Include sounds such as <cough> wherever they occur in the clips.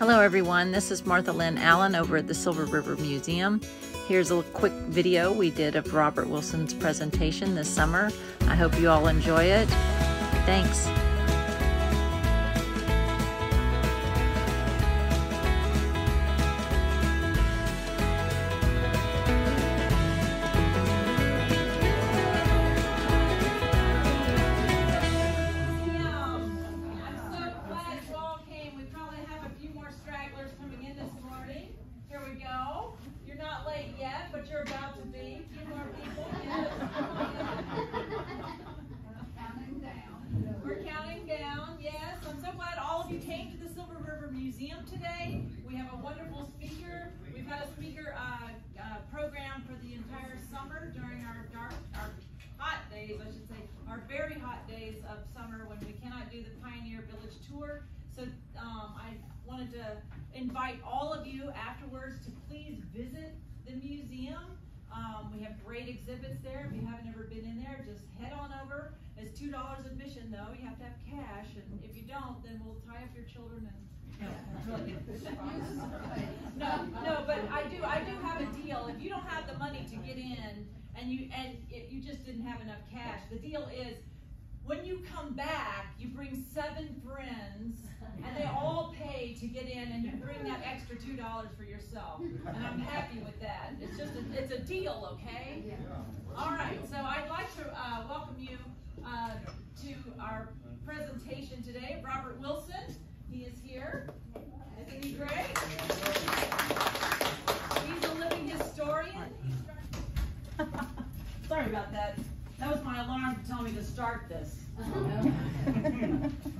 Hello everyone, this is Martha Lynne Allen over at the Silver River Museum. Here's a quick video we did of Robert Wilson's presentation this summer. I hope you all enjoy it. Thanks. Um, we have great exhibits there. If you haven't ever been in there, just head on over. It's $2 admission though. You have to have cash. And if you don't, then we'll tie up your children and <laughs> no, no, but I do, I do have a deal. If you don't have the money to get in and you, and it, you just didn't have enough cash, the deal is when you come back, you bring seven friends and they all pay to get in and bring that extra two dollars for yourself. And I'm happy with that. It's just, a, it's a deal, okay? All right, so I'd like to uh, welcome you uh, to our presentation today. Robert Wilson. He is here. Isn't he great? He's a living historian. Sorry about that. That was my alarm to tell me to start this.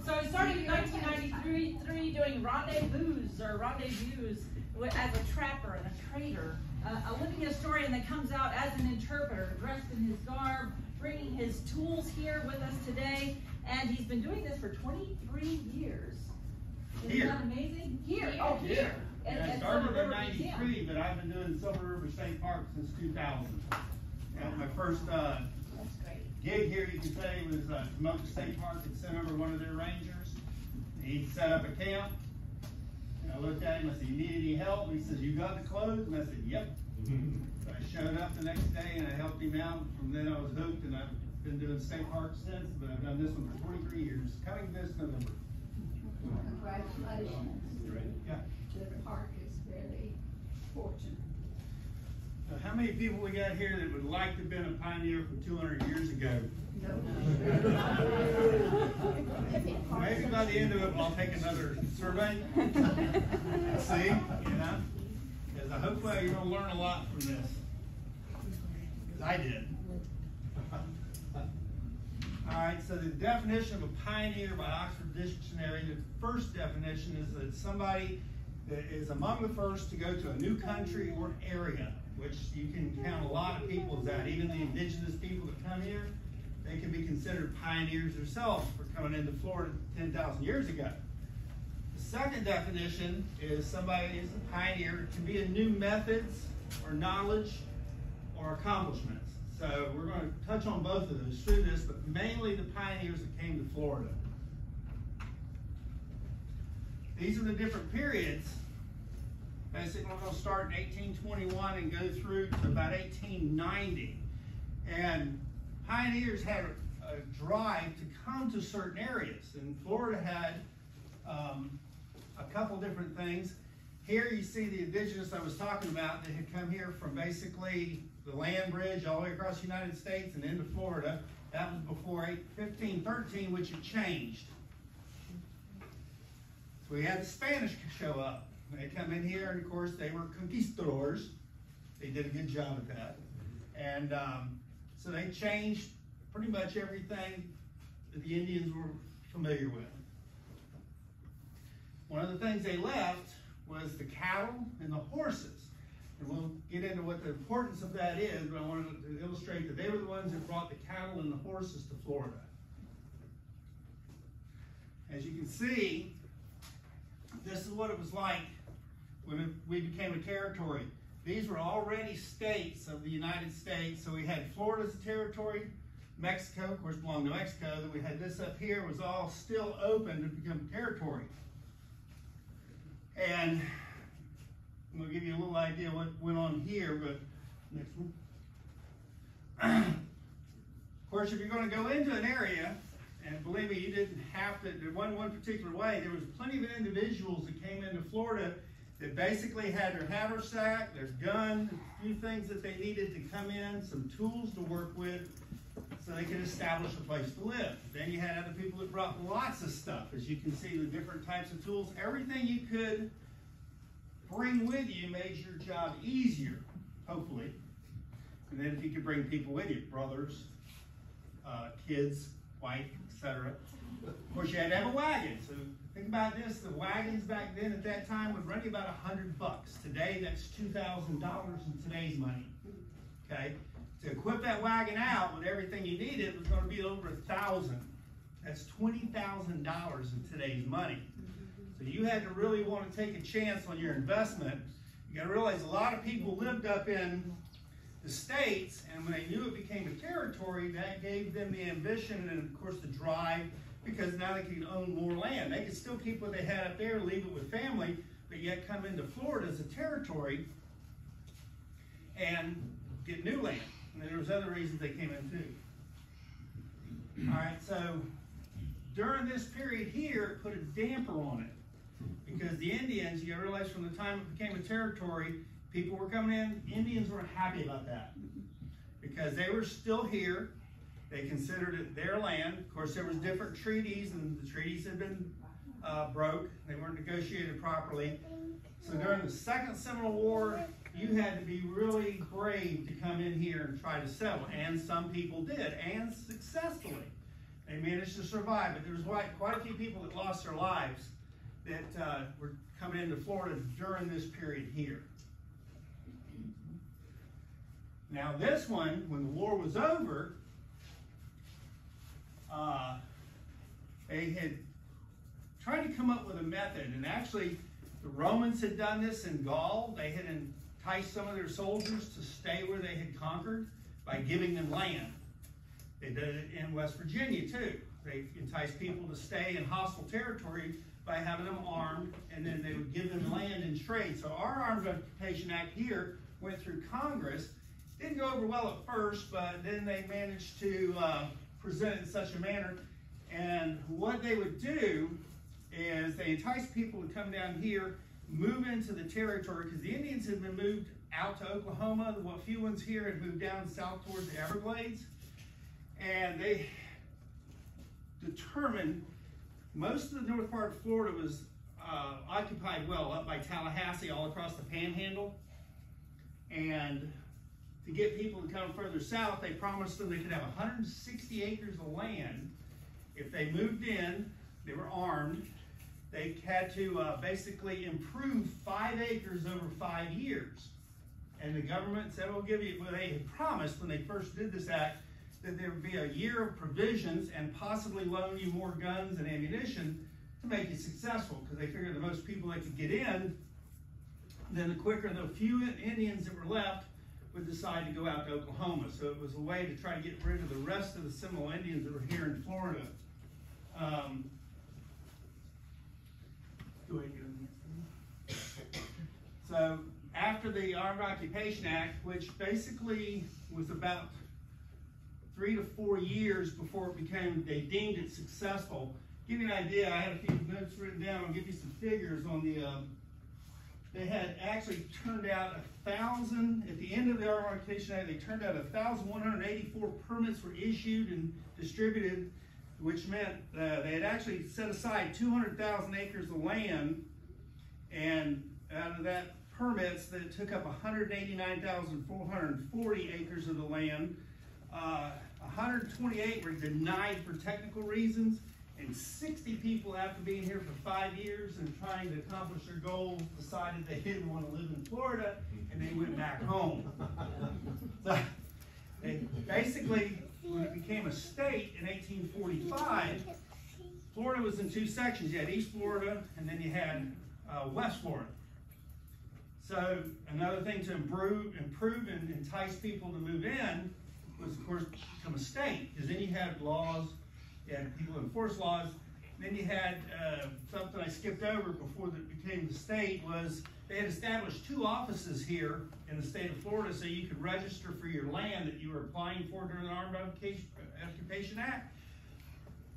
so he started in 1993 doing rendezvous or rendezvous as a trapper and a trader. Uh, a living historian that comes out as an interpreter, dressed in his garb, bringing his tools here with us today. And he's been doing this for 23 years. Isn't here. that amazing? Here, oh, here. Yeah. At, I started in 93, but I've been doing Silver River State Park since 2000. And my first uh, gig here, you can say, was uh, Tomoka State Park and sent over one of their rangers. He set up a camp. And I looked at him, I said, you need any help? And he says, you got the clothes? And I said, yep. <laughs> so I showed up the next day and I helped him out. From then I was hooked and I've been doing State Park since, but I've done this one for 23 years, coming this November. Congratulations. Yeah. The park is very fortunate. Uh, how many people we got here that would like to have been a pioneer from 200 years ago? Maybe by the end of it, I'll take another survey. See, you know, because I hope you're to learn a lot from this. Because I did. <laughs> All right, so the definition of a pioneer by Oxford Dictionary, the first definition is that somebody that is among the first to go to a new country or area, which you can count a lot of people as that. Even the indigenous people that come here, they can be considered pioneers themselves for coming into Florida 10,000 years ago. The second definition is somebody is a pioneer to be in new methods or knowledge or accomplishments. So we're going to touch on both of those through this, but mainly the pioneers that came to Florida. These are the different periods. Basically, we're going to start in 1821 and go through to about 1890. And pioneers had a, drive to come to certain areas. And Florida had um, a couple different things. Here you see the indigenous I was talking about that had come here from basically the land bridge all the way across the United States and into Florida. That was before 1513, which had changed. So we had the Spanish show up. They come in here, and of course, they were conquistadors. They did a good job at that. And um, so they changed pretty much everything that the Indians were familiar with. One of the things they left was the cattle and the horses. And we'll get into what the importance of that is, but I wanted to illustrate that they were the ones that brought the cattle and the horses to Florida. As you can see, this is what it was like when we became a territory. These were already states of the United States. So we had Florida as a territory, Mexico, of course, belonged to Mexico. Then we had this up here, was all still open to become territory. And I'm gonna give you a little idea what went on here, but next one. of course, if you're gonna go into an area, and believe me, you didn't have to, wasn't one particular way, there was plenty of individuals that came into Florida that basically had their haversack, their gun, a few things that they needed to come in, some tools to work with, so they could establish a place to live. Then you had other people that brought lots of stuff, as you can see, the different types of tools. Everything you could bring with you made your job easier, hopefully. And then if you could bring people with you, brothers, uh, kids, wife, etc. Of course, you had to have a wagon. So think about this: the wagons back then at that time was running about a hundred bucks. Today, that's two thousand dollars in today's money. Okay, to equip that wagon out with everything you needed was going to be over a thousand. That's twenty thousand dollars in today's money. So you had to really want to take a chance on your investment. You got to realize a lot of people lived up in the states, and when they knew it became a territory, that gave them the ambition and, of course, the drive because now they could own more land. They could still keep what they had up there, leave it with family, but yet come into Florida as a territory and get new land. And there was other reasons they came in too. All right, so during this period here, it put a damper on it because the Indians, you realize from the time it became a territory, people were coming in. Indians weren't happy about that because they were still here. They considered it their land. Of course, there was different treaties, and the treaties had been uh, broke. They weren't negotiated properly. So during the Second Seminole War, you had to be really brave to come in here and try to settle, and some people did, and successfully. They managed to survive, but there was quite, quite a few people that lost their lives that uh, were coming into Florida during this period here. Now this one, when the war was over, uh, they had tried to come up with a method, and actually the Romans had done this in Gaul. They had enticed some of their soldiers to stay where they had conquered by giving them land. They did it in West Virginia too. They enticed people to stay in hostile territory by having them armed, and then they would give them land in trade. So our Armed Occupation Act here went through Congress. Didn't go over well at first, but then they managed to uh, present it in such a manner. And what they would do is they entice people to come down here, move into the territory, because the Indians had been moved out to Oklahoma. The few ones here had moved down south towards the Everglades. And they determined most of the north part of Florida was uh, occupied well up by Tallahassee, all across the panhandle. And to get people to come further south, they promised them they could have 160 acres of land. If they moved in, they were armed, they had to uh, basically improve five acres over five years. And the government said, we'll give you, well, they had promised when they first did this act that there would be a year of provisions and possibly loan you more guns and ammunition to make you successful because they figured the most people they could get in, then the quicker the few Indians that were left would decide to go out to Oklahoma. So it was a way to try to get rid of the rest of the Seminole Indians that were here in Florida. Um, so after the Armed Occupation Act, which basically was about three to four years before it became, they deemed it successful. Give you an idea, I had a few notes written down, I'll give you some figures on the, um, they had actually turned out a thousand, at the end of the Act, they turned out a thousand one hundred eighty-four permits were issued and distributed, which meant uh, they had actually set aside two hundred thousand acres of land, and out of that permits, that took up 189,440 acres of the land. Uh, 128 were denied for technical reasons, and 60 people, after being here for five years and trying to accomplish their goals, decided they didn't want to live in Florida, and they went back home. <laughs> so, basically, when it became a state in 1845, Florida was in two sections. You had East Florida, and then you had uh, West Florida. So another thing to improve, improve and entice people to move in was, of course, become a state, because then you had laws, you had people enforce laws. Then you had uh, something I skipped over before that became the state was they had established two offices here in the state of Florida so you could register for your land that you were applying for during the Armed Occupation, Occupation Act.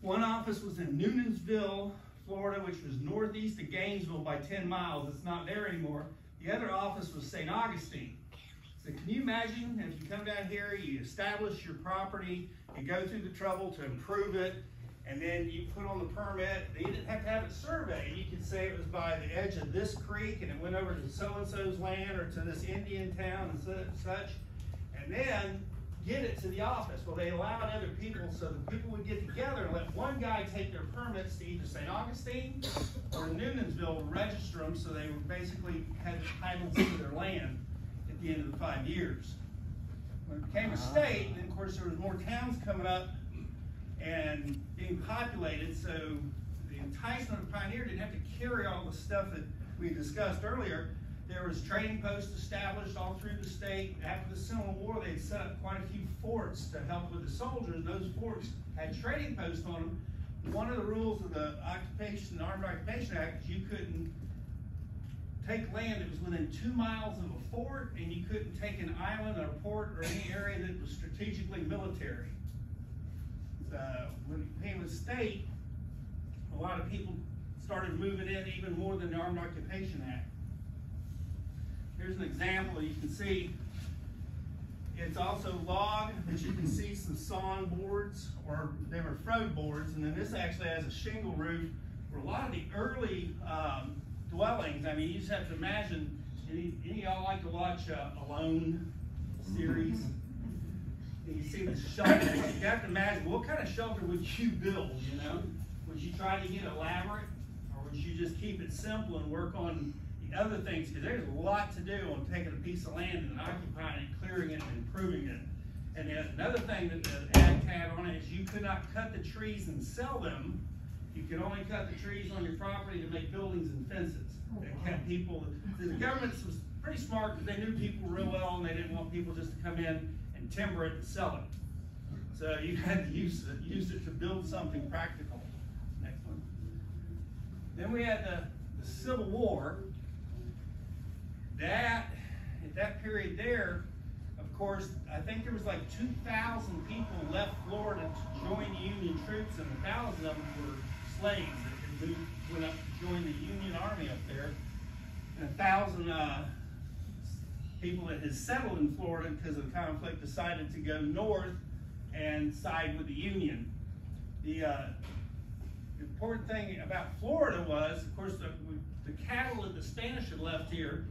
One office was in Newnansville, Florida, which was northeast of Gainesville by 10 miles. It's not there anymore. The other office was St. Augustine. So can you imagine if you come down here, you establish your property, you go through the trouble to improve it, and then you put on the permit, you didn't have to have it surveyed. You could say it was by the edge of this creek and it went over to so-and-so's land or to this Indian town and such. And then get it to the office. Well, they allowed other people so the people would get together and let one guy take their permits to either St. Augustine or Newnansville register them so they basically had titles to their land the end of the five years. When it became a uh-huh. state, then of course there was more towns coming up and being populated, so the enticement of Pioneer didn't have to carry all the stuff that we discussed earlier. There was trading posts established all through the state. After the Civil War, they had set up quite a few forts to help with the soldiers. Those forts had trading posts on them. One of the rules of the Occupation, and Armed Occupation Act is you couldn't take land that was within two miles of a fort, and you couldn't take an island or port or any area that was strategically military uh, when it a state, a lot of people started moving in even more than the Armed Occupation Act. Here's an example you can see. It's also log, but you can see some sawn boards, or they were frode boards, and then this actually has a shingle roof for a lot of the early um, dwellings. I mean, you just have to imagine, any, any of y'all like to watch uh, Alone series? <laughs> And you see the shelter. You have to imagine what kind of shelter would you build? You know, would you try to get elaborate, or would you just keep it simple and work on the other things? Because there's a lot to do on taking a piece of land and occupying it, clearing it, and improving it. And then another thing that the ad had on it is you could not cut the trees and sell them. You could only cut the trees on your property to make buildings and fences. That kept people. The government was pretty smart because they knew people real well and they didn't want people just to come in and timber it and sell it. So you had to use it, use it to build something practical. Next one. Then we had the, the Civil War. That, at that period there, of course, I think there was like 2,000 people left Florida to join Union troops, and a 1,000 of them were slaves that moved, went up to join the Union Army up there. And a thousand uh, people that had settled in Florida because of the conflict decided to go north and side with the Union. The uh, important thing about Florida was, of course, the, the cattle that the Spanish had left here,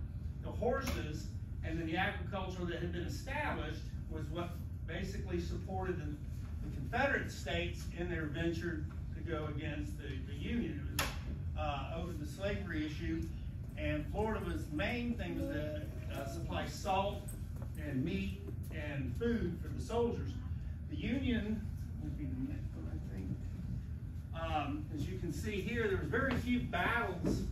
the horses, and then the agriculture that had been established was what basically supported the, the Confederate states in their venture to go against the, the Union. It was uh, over the slavery issue, and Florida was main thing was the uh, supply salt and meat and food for the soldiers. The Union. Um, as you can see here, there was very few battles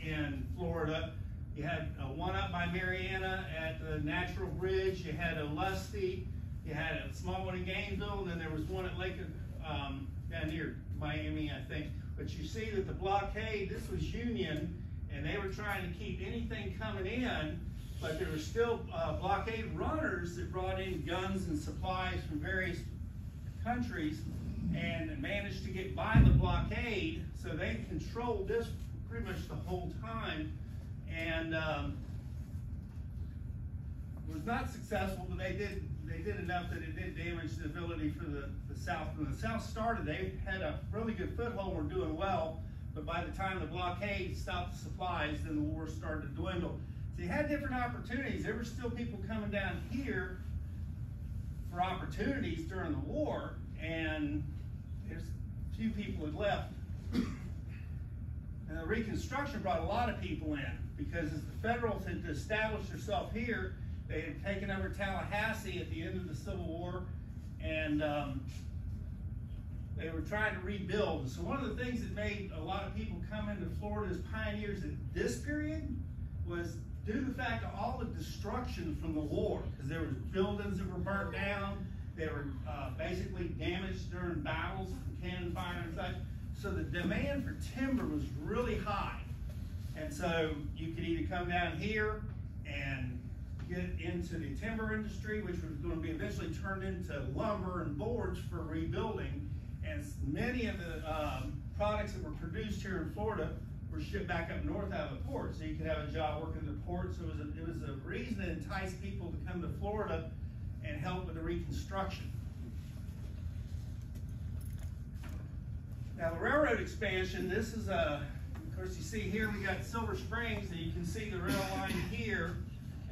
in Florida. You had uh, one up by Marianna at the Natural Bridge. You had Olustee. You had a small one in Gainesville, and then there was one at Lake um, down near Miami, I think. But you see that the blockade, this was Union, and they were trying to keep anything coming in but there were still uh, blockade runners that brought in guns and supplies from various countries and managed to get by the blockade. So they controlled this pretty much the whole time and um, was not successful, but they did they did enough that it did damage the ability for the, the South. When the South started, they had a really good foothold, were doing well, but by the time the blockade stopped the supplies, then the war started to dwindle. So you had different opportunities. There were still people coming down here for opportunities during the war, and there's few people had left. And the Reconstruction brought a lot of people in because as the Federals had established themselves here, they had taken over Tallahassee at the end of the Civil War, and um, they were trying to rebuild. So one of the things that made a lot of people come into Florida as pioneers at this period was due to the fact of all the destruction from the war, because there were buildings that were burnt down, they were uh, basically damaged during battles from cannon fire and such. so the demand for timber was really high. And so you could either come down here and get into the timber industry, which was going to be eventually turned into lumber and boards for rebuilding. And many of the um, products that were produced here in Florida were shipped back up north out of the port. So you could have a job working in the port. So it was a, it was a reason to entice people to come to Florida and help with the reconstruction. Now the railroad expansion, this is a, of course you see here we got Silver Springs and you can see the rail line here.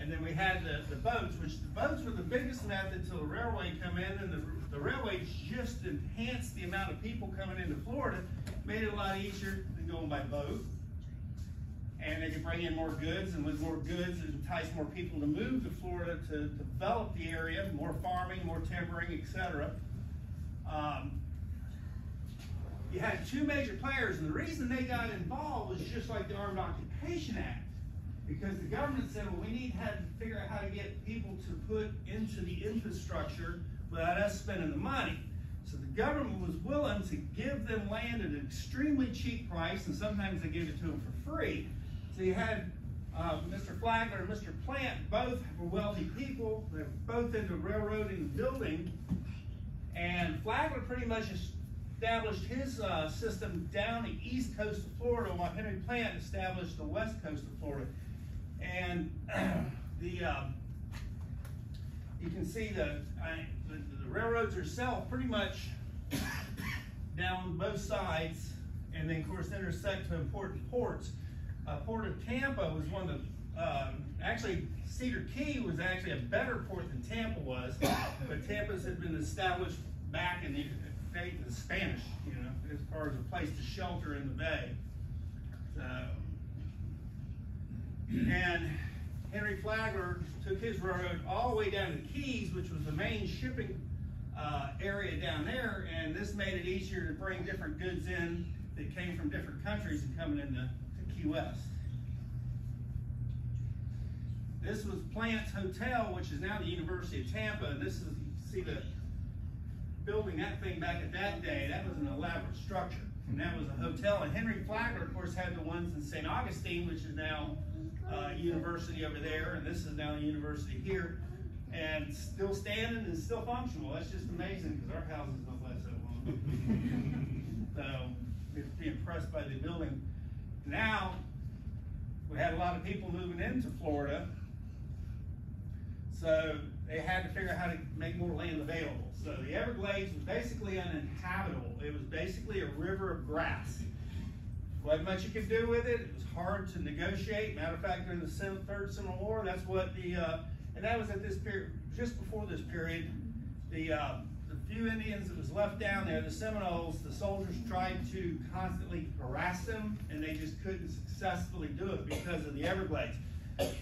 And then we had the, the boats, which the boats were the biggest method until the railway come in and the, the railway just enhanced the amount of people coming into Florida, made it a lot easier than going by boat. And they could bring in more goods, and with more goods, it enticed more people to move to Florida to, develop the area, more farming, more timbering, etc. Um, you had two major players, and the reason they got involved was just like the Armed Occupation Act because the government said, well, we need to figure out how to get people to put into the infrastructure without us spending the money. So the government was willing to give them land at an extremely cheap price, and sometimes they gave it to them for free. So you had uh, Mr. Flagler and Mr. Plant, both were wealthy people. They're both into railroading and building. And Flagler pretty much established his uh, system down the east coast of Florida, while Henry Plant established the west coast of Florida. And <clears throat> the um, you can see the, I, the, the railroads are self pretty much down both sides, and then of course intersect to important ports. Uh, Port of Tampa was one of the um, actually Cedar Key was actually a better port than Tampa was, but Tampa's had been established back in the, the Spanish, you know, as far as a place to shelter in the bay. So and Henry Flagler took his railroad all the way down to the Keys, which was the main shipping uh, area down there, and this made it easier to bring different goods in that came from different countries and coming into Key West. This was Plant's Hotel, which is now the University of Tampa, and this is, see the building that thing back at that day, that was an elaborate structure. And that was a hotel. And Henry Flagler, of course, had the ones in St. Augustine, which is now uh, university over there, and this is now a university here, and still standing and still functional. That's just amazing because our houses don't last so long. so be impressed by the building. Now we had a lot of people moving into Florida, so they had to figure out how to make more land available. So the Everglades was basically uninhabitable. It was basically a river of grass. Wasn't much you could do with it. It was hard to negotiate. Matter of fact, during the Third Seminole War, that's what the, uh, and that was at this period, just before this period, the, uh, the few Indians that was left down there, the Seminoles, the soldiers tried to constantly harass them, and they just couldn't successfully do it because of the Everglades.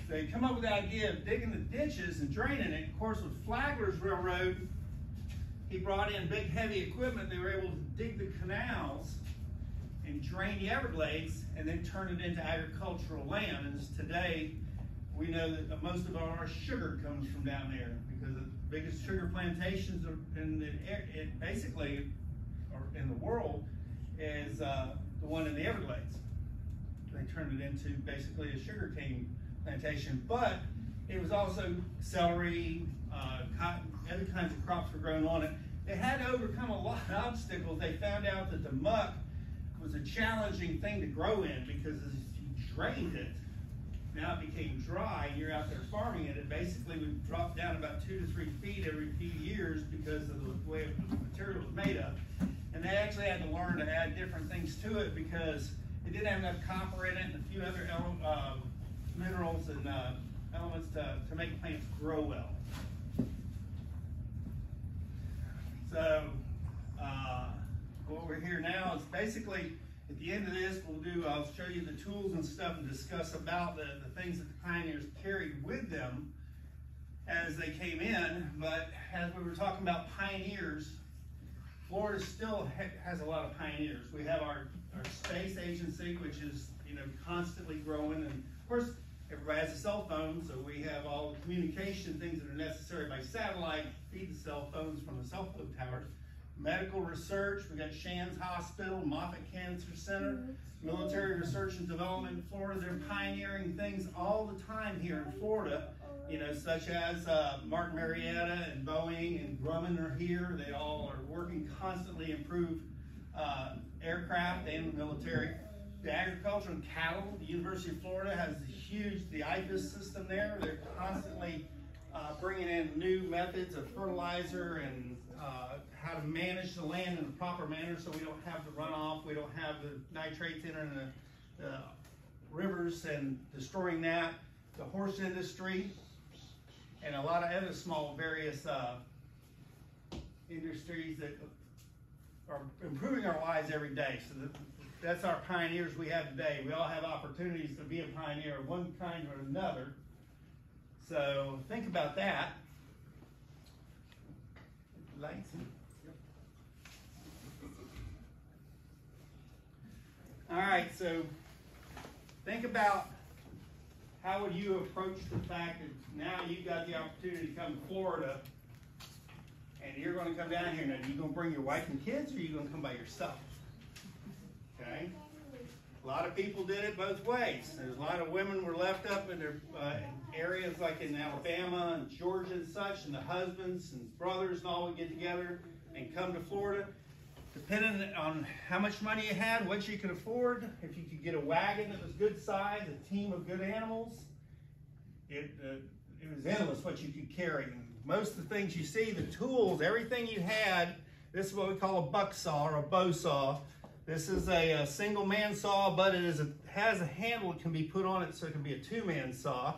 They come up with the idea of digging the ditches and draining it. Of course, with Flagler's Railroad, he brought in big heavy equipment. They were able to dig the canals and drain the Everglades and then turn it into agricultural land. And today, we know that most of our sugar comes from down there because the biggest sugar plantations in the, it basically or in the world is uh, the one in the Everglades. They turned it into basically a sugar cane plantation, but it was also celery, uh, cotton, other kinds of crops were grown on it. They had to overcome a lot of obstacles. They found out that the muck was a challenging thing to grow in because as you drained it, now it became dry and you're out there farming it, it basically would drop down about two to three feet every few years because of the way the material was made of. And they actually had to learn to add different things to it because it didn't have enough copper in it and a few other uh, minerals and uh, elements to, to make plants grow well. So, uh, what we're here now is basically at the end of this, we'll do, I'll show you the tools and stuff and discuss about the, the things that the pioneers carried with them as they came in. But as we were talking about pioneers, Florida still ha has a lot of pioneers. We have our, our space agency, which is you know constantly growing, and of course everybody has a cell phone, so we have all the communication things that are necessary by satellite, feed the cell phones from the cell phone towers. Medical research. We got Shands Hospital, Moffitt Cancer Center, military research and development in Florida. They're pioneering things all the time here in Florida, you know, such as uh, Martin Marietta and Boeing and Grumman are here. They all are working constantly to improve uh, aircraft and the military. The agriculture and cattle, the University of Florida has a huge, the IFAS system there. They're constantly uh, bringing in new methods of fertilizer and uh, how to manage the land in a proper manner so we don't have the runoff, we don't have the nitrates entering the, the rivers and destroying that. The horse industry and a lot of other small various uh, industries that are improving our lives every day. So that, that's our pioneers we have today. We all have opportunities to be a pioneer of one kind or another. So think about that. Lights. All right, so think about how would you approach the fact that now you've got the opportunity to come to Florida and you're going to come down here. Now, are you going to bring your wife and kids or are you going to come by yourself? Okay? A lot of people did it both ways. There's a lot of women were left up in their uh, areas like in Alabama and Georgia and such, and the husbands and brothers and all would get together and come to Florida. Depending on how much money you had, what you could afford, if you could get a wagon that was good size, a team of good animals, it, uh, it was endless what you could carry. And most of the things you see, the tools, everything you had, this is what we call a buck saw or a bow saw. This is a, a single man saw, but it is a, has a handle that can be put on it so it can be a two man saw.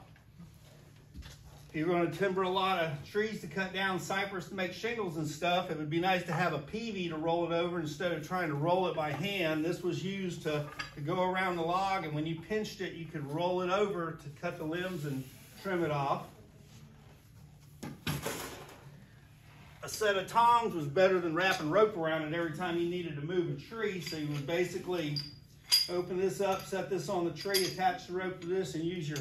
If you're going to timber a lot of trees to cut down cypress to make shingles and stuff, it would be nice to have a peavey to roll it over instead of trying to roll it by hand. This was used to, to go around the log, and when you pinched it, you could roll it over to cut the limbs and trim it off. a set of tongs was better than wrapping rope around it every time you needed to move a tree. So you would basically open this up, set this on the tree, attach the rope to this, and use your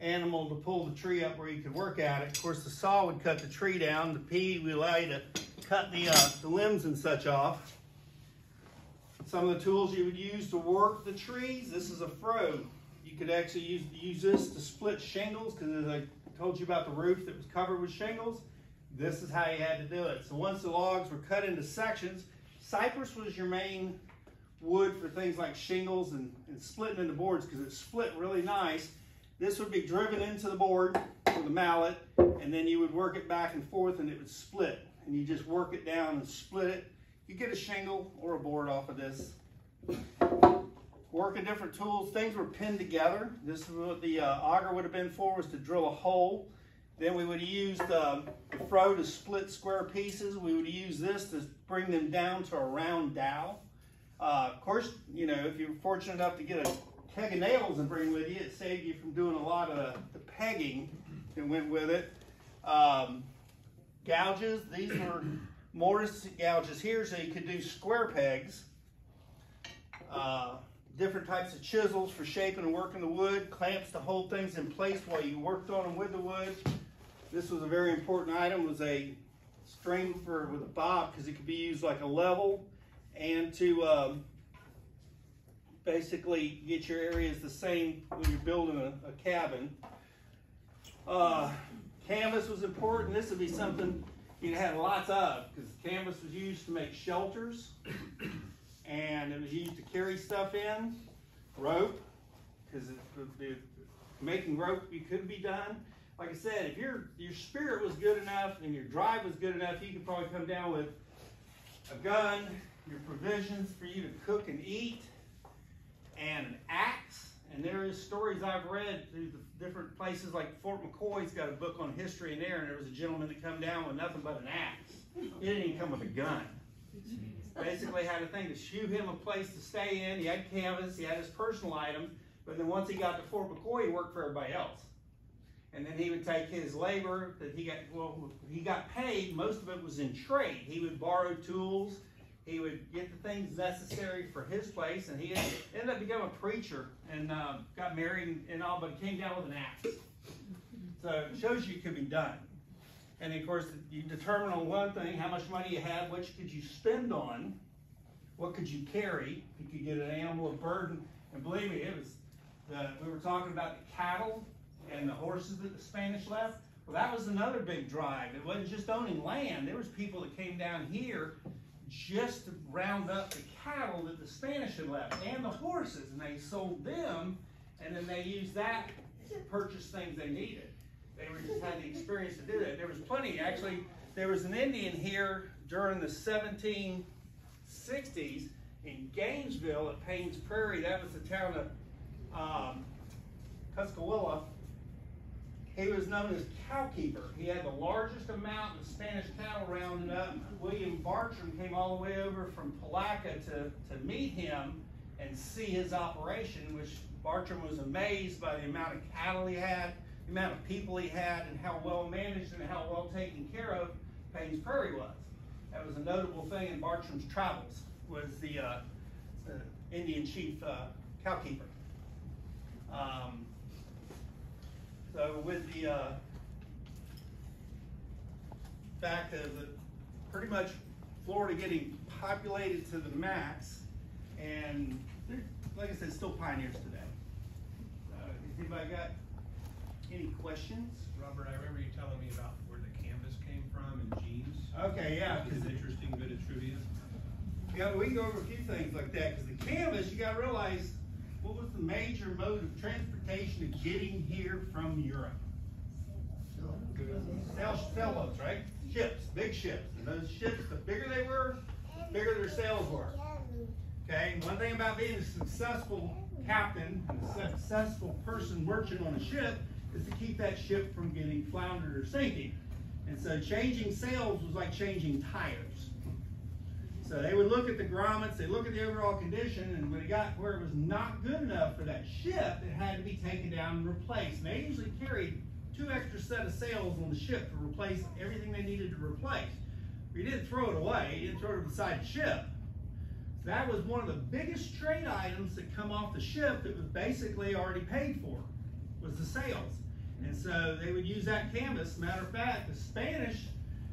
animal to pull the tree up where you could work at it. Of course, the saw would cut the tree down. The pea would allow you to cut the, uh, the limbs and such off. Some of the tools you would use to work the trees, this is a froe. You could actually use, use this to split shingles because as I told you about the roof that was covered with shingles, this is how you had to do it. So once the logs were cut into sections, cypress was your main wood for things like shingles and, and splitting into boards because it split really nice. This would be driven into the board with a mallet, and then you would work it back and forth and it would split. And you just work it down and split it. You get a shingle or a board off of this. Working different tools, things were pinned together. This is what the uh, auger would have been for, was to drill a hole then we would use the, froe to split square pieces. We would use this to bring them down to a round dowel. Uh, of course, you know, if you're fortunate enough to get a keg of nails and bring with you, it saved you from doing a lot of the, pegging that went with it. Um, gouges, these were mortise gouges here, so you could do square pegs. Uh, different types of chisels for shaping and working the wood, clamps to hold things in place while you worked on them with the wood. This was a very important item, was a string for with a bob because it could be used like a level and to um, basically get your areas the same when you're building a, a cabin. Uh, canvas was important. This would be something you had lots of because canvas was used to make shelters and it was used to carry stuff in. Rope because making rope you could be done like I said, if your your spirit was good enough and your drive was good enough, you could probably come down with a gun, your provisions for you to cook and eat, and an axe. And there is stories I've read through the different places, like Fort McCoy's got a book on history in there, and there was a gentleman that come down with nothing but an axe. He didn't even come with a gun. Basically had a thing to shoot him a place to stay in. He had canvas, he had his personal items, but then once he got to Fort McCoy, he worked for everybody else and then he would take his labor that he got well he got paid most of it was in trade he would borrow tools he would get the things necessary for his place and he ended up becoming a preacher and uh, got married and, all but came down with an axe so it shows you it could be done And of course, you determine on one thing, how much money you have, which could you spend on, what could you carry, you could get an animal of burden. And believe me, it was, the, we were talking about the cattle and the horses that the Spanish left. Well, that was another big drive. It wasn't just owning land. There was people that came down here just to round up the cattle that the Spanish had left and the horses, and they sold them, and then they used that to purchase things they needed. They were just had the experience to do that. There was plenty. Actually, there was an Indian here during the 1760s in Gainesville at Paynes Prairie. That was the town of um, Tuscaloosa. He was known as cowkeeper. He had the largest amount of Spanish cattle rounded up. William Bartram came all the way over from Palatka to, to meet him and see his operation, which Bartram was amazed by the amount of cattle he had, the amount of people he had, and how well managed and how well taken care of Paynes Prairie was. That was a notable thing in Bartram's travels, was the, uh, the Indian chief uh, cowkeeper. Um, so with the uh, fact of the, pretty much Florida getting populated to the max, and they're, like I said, still pioneers today. Uh, has anybody got any questions? Robert, I remember you telling me about where the canvas came from and jeans. Okay, yeah. It's an interesting bit of trivia. Yeah, we can go over a few things like that, because the canvas, you gotta realize, what was the major mode of transportation of getting here from Europe? Sail, sailboats, right? Ships, big ships. And those ships, the bigger they were, the bigger their sails were. Okay, one thing about being a successful captain, a successful person working on a ship, is to keep that ship from getting floundered or sinking. And so changing sails was like changing tires. So they would look at the grommets, they look at the overall condition, and when it got where it was not good enough for that ship, it had to be taken down and replaced. And they usually carried two extra set of sails on the ship to replace everything they needed to replace. You didn't throw it away, you didn't throw it beside the ship. So That was one of the biggest trade items that come off the ship that was basically already paid for, was the sails. And so they would use that canvas. Matter of fact, the Spanish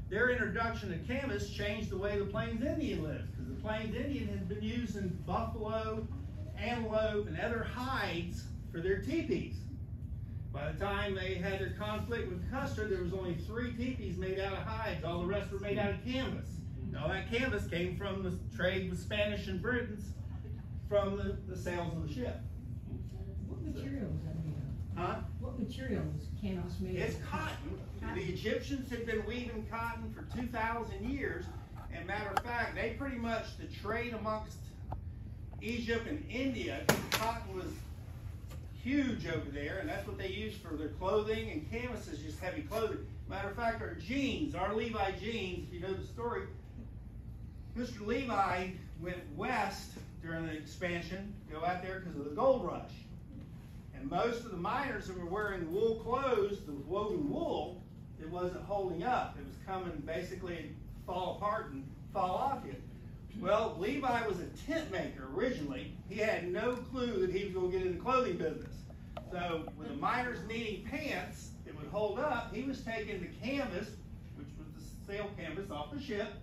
their introduction to canvas changed the way the Plains Indian lives because the Plains Indian had been using buffalo, antelope, and other hides for their teepees. By the time they had their conflict with Custer, there was only three teepees made out of hides. All the rest were made out of canvas. And all that canvas came from the trade with Spanish and Britons from the, the sails of the ship. What material was that made of? Huh? What material was canvas made of? It's cotton. The Egyptians had been weaving cotton for 2,000 years. And matter of fact, they pretty much, the trade amongst Egypt and India, cotton was huge over there, and that's what they used for their clothing, and canvas is just heavy clothing. Matter of fact, our jeans, our Levi jeans, if you know the story, Mr. Levi went west during the expansion, go out there because of the gold rush. And most of the miners that were wearing wool clothes, the woven wool, it wasn't holding up. It was coming basically fall apart and fall off you. Well, Levi was a tent maker originally. He had no clue that he was going to get in the clothing business. So, with the miners needing pants that would hold up, he was taking the canvas, which was the sail canvas off the ship,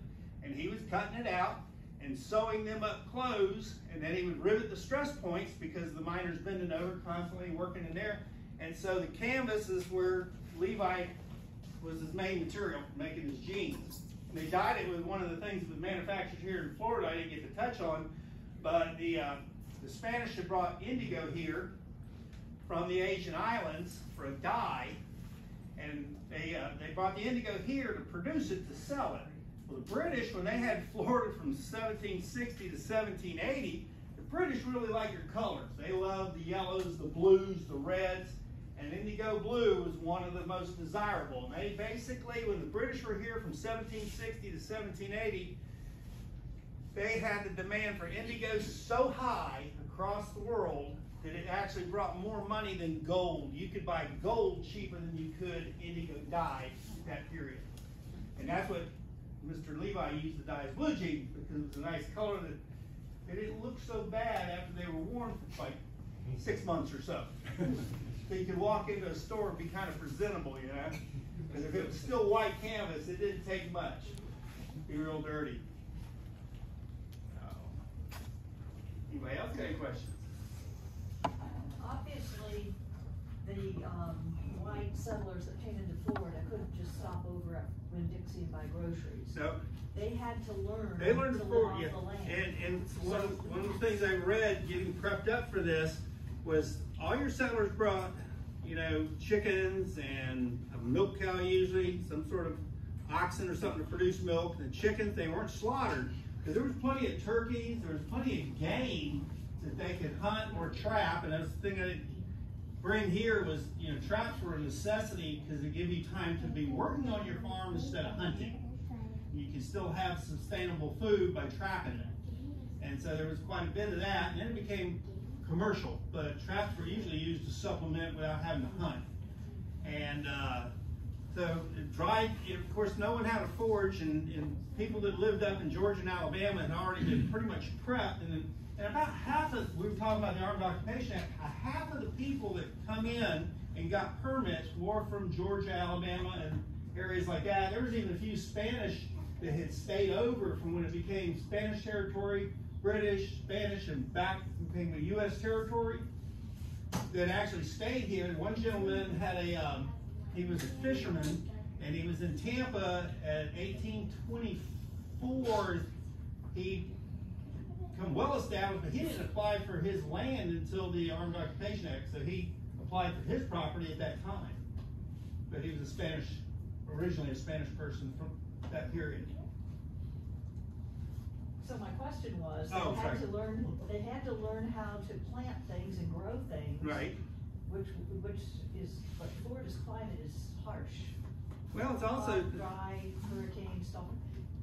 and he was cutting it out and sewing them up clothes, and then he would rivet the stress points because the miners bending over constantly working in there. And so the canvas is where Levi was his main material for making his jeans. And they dyed it with one of the things that was manufactured here in Florida I didn't get to touch on, but the, uh, the Spanish had brought indigo here from the Asian islands for a dye, and they, uh, they brought the indigo here to produce it to sell it. Well, the British, when they had <laughs> Florida from 1760 to 1780, the British really liked your colors. They loved the yellows, the blues, the reds, and indigo blue was one of the most desirable. And they basically, when the British were here from 1760 to 1780, they had the demand for indigo so high across the world that it actually brought more money than gold. You could buy gold cheaper than you could indigo dye that period. And that's what Mr. Levi used to dye his blue jeans because it was a nice color that it didn't look so bad after they were worn for like six months or so. <laughs> so you could walk into a store and be kind of presentable, you know. Because if it was still white canvas, it didn't take much. Be real dirty. Oh. Anybody else got any questions? Obviously, the, um, white settlers that came into Florida couldn't just stop over at Winn-Dixie and buy groceries. No. They had to learn They learned to live yeah. the land. And, and one of, one of the things I read getting prepped up for this was all your settlers brought, you know, chickens and a milk cow usually, some sort of oxen or something to produce milk. The chickens, they weren't slaughtered because there was plenty of turkeys, there was plenty of game that they could hunt or trap. And that's the thing I bring here was, you know, traps were a necessity because they give you time to be working on your farm instead of hunting you can still have sustainable food by trapping it. And so there was quite a bit of that, and then it became commercial, but traps were usually used to supplement without having to hunt. And uh, so dried, of course, no one had a forge, and, and people that lived up in Georgia and Alabama had already been pretty much prepped. And, and about half of, we were talking about the Armed Occupation Act, half of the people that come in and got permits were from Georgia, Alabama, and areas like that. There was even a few Spanish that had stayed over from when it became Spanish territory, British, Spanish, and back a U.S. territory that actually stayed here. One gentleman had a, um, he was a fisherman, and he was in Tampa at 1824. He come well established, but he didn't apply for his land until the Armed Occupation Act, so he applied for his property at that time. But he was a Spanish, originally a Spanish person from that period. So my question was, Oh, they had sorry. to learn, they had to learn how to plant things and grow things. Right. Which, which is, but Florida's climate is harsh. Well, it's also, Hot, Dry, hurricane, stuff.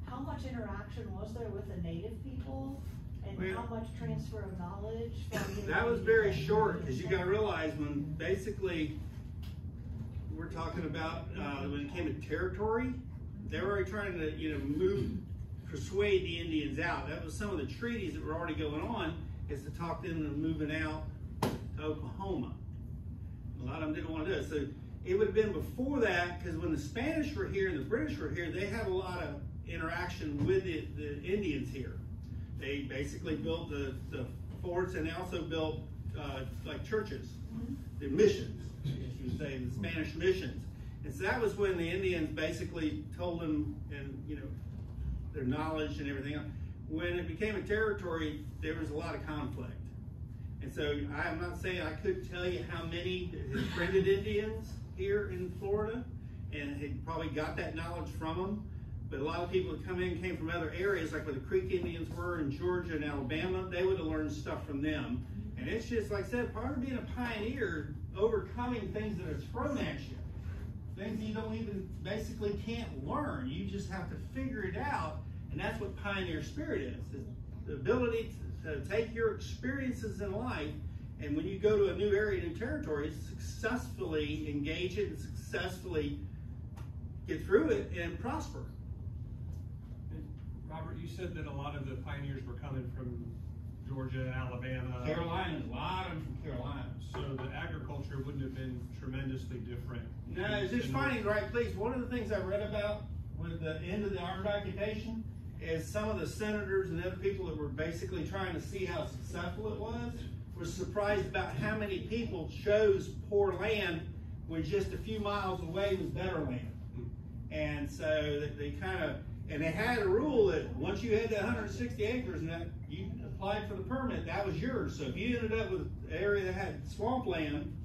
How much interaction was there with the native people? And Well- how much transfer of knowledge from? <laughs> that was very short, because you gotta realize when basically, we're talking about, uh, when it came to territory, they were already trying to, you know, move, persuade the Indians out. That was some of the treaties that were already going on, is to talk them into moving out to Oklahoma. A lot of them didn't wanna do it, so it would have been before that, because when the Spanish were here and the British were here, they had a lot of interaction with the, the Indians here. They basically built the, the forts and they also built, uh, like churches, the missions, as you would say, the Spanish missions. And so that was when the Indians basically told them, and, you know, their knowledge and everything else. When it became a territory, there was a lot of conflict. And so I'm not saying I could tell you how many befriended Indians here in Florida and had probably got that knowledge from them. But a lot of people that come in came from other areas, like where the Creek Indians were in Georgia and Alabama. They would have learned stuff from them. And it's just, like I said, part of being a pioneer, overcoming things that are thrown at you. Things you don't even, basically can't learn. You just have to figure it out. And that's what pioneer spirit is. is the ability to, to take your experiences in life and when you go to a new area, new territory, successfully engage it and successfully get through it and prosper. And Robert, you said that a lot of the pioneers were coming from Georgia, Alabama. Carolina, a lot of them from Carolina. So the agriculture wouldn't have been tremendously different. No, it's just finding the right place. One of the things I read about with the end of the armed occupation is some of the senators and other people that were basically trying to see how successful it was was surprised about how many people chose poor land when just a few miles away was better land. And so they kind of, and they had a rule that once you had that 160 acres and that you applied for the permit, that was yours. So if you ended up with an area that had swampland,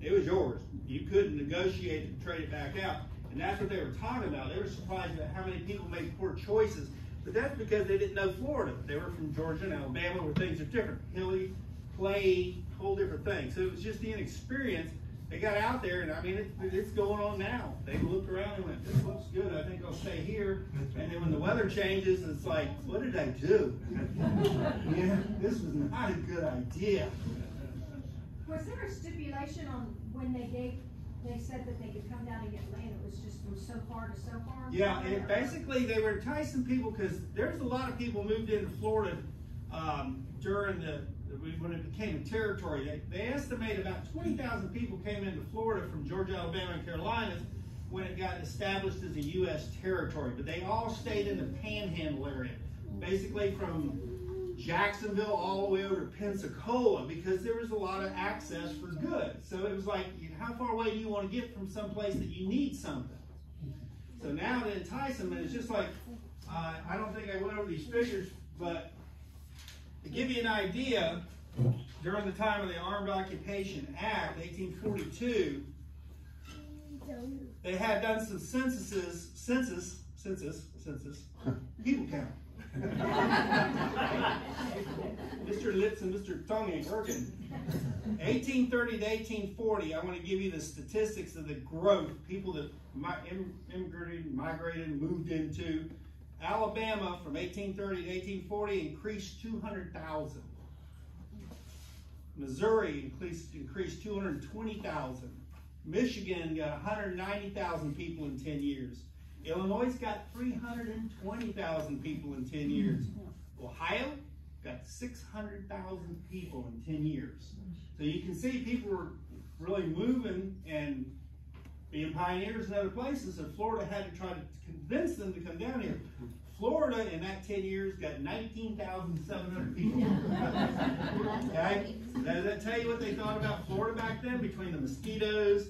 it was yours. You couldn't negotiate to trade it back out. And that's what they were talking about. They were surprised at how many people made poor choices. But that's because they didn't know Florida. They were from Georgia and Alabama where things are different. Hilly, clay, whole different thing. So it was just the inexperience. They got out there and I mean, it, it's going on now. They looked around and went, this looks good. I think I'll stay here. And then when the weather changes, it's like, what did I do? <laughs> yeah, this was not a good idea. Was there a stipulation on when they gave, they said that they could come down and get land, it was just from so far to so far? Yeah, and basically they were enticing people because there's a lot of people moved into Florida um, during the when it became a territory. They, they estimate about 20,000 people came into Florida from Georgia, Alabama, and Carolinas, when it got established as a U.S. territory, but they all stayed in the panhandle area, basically from Jacksonville all the way over to Pensacola, because there was a lot of access for goods. So it was like, how far away do you want to get from some place that you need something? So now to entice them, and it's just like, uh, I don't think I went over these figures, but to give you an idea, during the time of the Armed Occupation Act, 1842, they had done some censuses, census, census, census, people count. <laughs> Mr. Lips and Mr. Tongue ain't working. 1830 to 1840, I want to give you the statistics of the growth, people that mi- immigrated, migrated, moved into. Alabama from 1830 to 1840 increased 200,000. Missouri increased, increased 220,000. Michigan got 190,000 people in 10 years. Illinois got 320,000 people in 10 years. Ohio got 600,000 people in 10 years. So you can see people were really moving and being pioneers in other places, and Florida had to try to convince them to come down here. Florida in that 10 years got 19,700 people. okay? Does that tell you what they thought about Florida back then? Between the mosquitoes,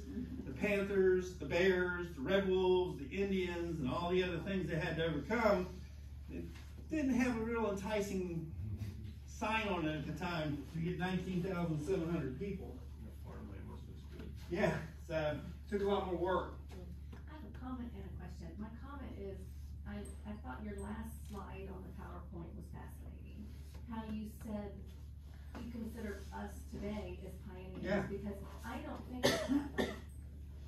panthers, the bears, the red wolves, the Indians, and all the other things they had to overcome, it didn't have a real enticing sign on it at the time to get 19,700 people. Farmland was just good. Yeah, so it took a lot more work. I have a comment and a question. My comment is, I, I thought your last slide on the PowerPoint was fascinating. How you said you consider us today as pioneers. Yeah. Because I don't think it's that way.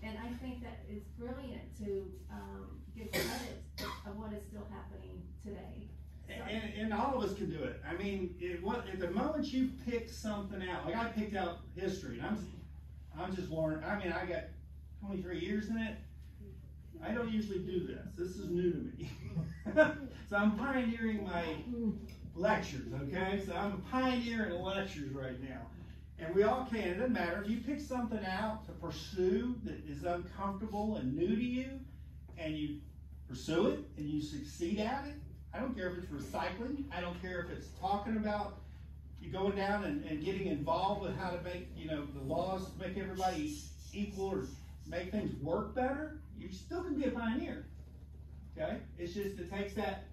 And I think that it's brilliant to, um, give credit of what is still happening today. So- And, and all of us can do it. I mean, it, what, at the moment you pick something out, like I picked out history, and I'm, I'm just learning. I mean, I got 23 years in it. I don't usually do this. This is new to me. <laughs> so I'm pioneering my lectures, okay? So I'm pioneering lectures right now. And we all can. It doesn't matter. If you pick something out to pursue that is uncomfortable and new to you, and you pursue it and you succeed at it, I don't care if it's recycling. I don't care if it's talking about you going down and, and getting involved with how to make, you know, the laws make everybody equal or make things work better. You still can be a pioneer. Okay? It's just, it takes that,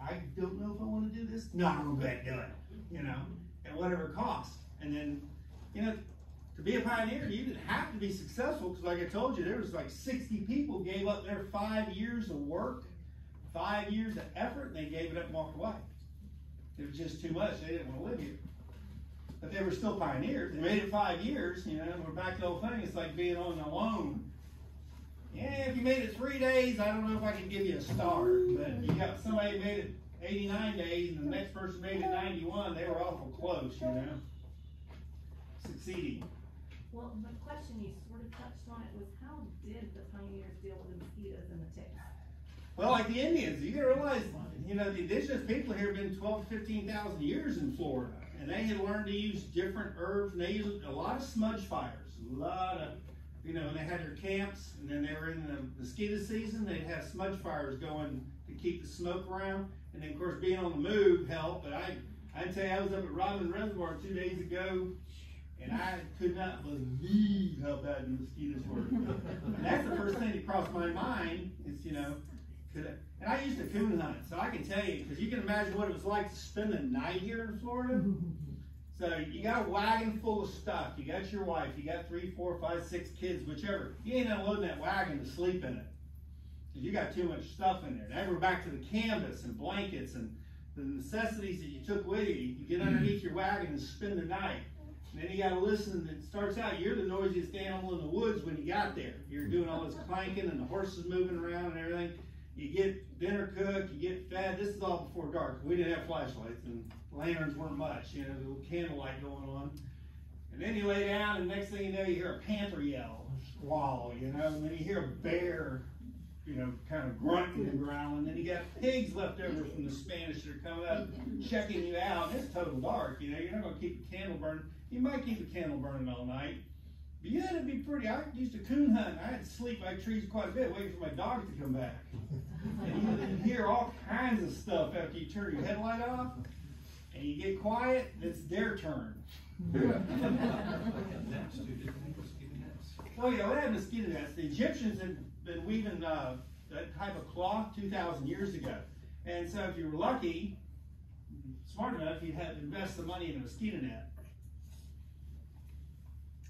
I don't know if I want to do this. No, I'm going to do it. You know, at whatever cost. And then, you know, to be a pioneer, you didn't have to be successful because, like I told you, there was like 60 people gave up their five years of work, five years of effort, and they gave it up and walked away. It was just too much. They didn't want to live here. But they were still pioneers. They made it five years. You know, we're back to the old thing. It's like being on a loan. Yeah, if you made it three days, I don't know if I can give you a star. But you got somebody made it 89 days, and the next person made it 91. They were awful close, you know, succeeding. Well, the question you sort of touched on it was how did the pioneers deal with the mosquitoes the? Well, like the Indians, you gotta realize, you know, the indigenous people here have been 12 to 15,000 years in Florida. And they had learned to use different herbs, and they used a lot of smudge fires. A lot of, you know, and they had their camps, and then they were in the mosquito season, they'd have smudge fires going to keep the smoke around. And then, of course, being on the move helped. But I, I tell you, I was up at Rodman Reservoir two days ago, and I could not believe how bad the mosquitoes were. and that's the first thing that crossed my mind is, you know, and I used to coon hunt, so I can tell you, because you can imagine what it was like to spend the night here in Florida. <laughs> So you got a wagon full of stuff. You got your wife. You got three, four, five, six kids, whichever. You ain't unloading that wagon to sleep in it. 'Cause you got too much stuff in there. Now we're back to the canvas and blankets and the necessities that you took with you. You get underneath your wagon and spend the night. And then you got to listen. It starts out, you're the noisiest animal in the woods when you got there. You're doing all this clanking and the horses moving around and everything. You get dinner cooked, you get fed. This is all before dark. We didn't have flashlights and lanterns weren't much. You know, the little candlelight going on. And then you lay down, and next thing you know, you hear a panther yell, squall, you know, and then you hear a bear, you know, kind of grunting and growling. Then you got pigs left over from the Spanish that are coming up checking you out. It's total dark, you know. You're not going to keep a candle burning. You might keep a candle burning all night, Yeah, it'd be pretty. I used to coon hunt. I had to sleep by trees quite a bit, waiting for my dog to come back. And you hear all kinds of stuff after you turn your headlight off, and you get quiet. It's their turn. Well, yeah, they had mosquito nets. The Egyptians had been weaving uh, that type of cloth 2,000 years ago. And so if you were lucky, smart enough, you'd have to invest the money in a mosquito net.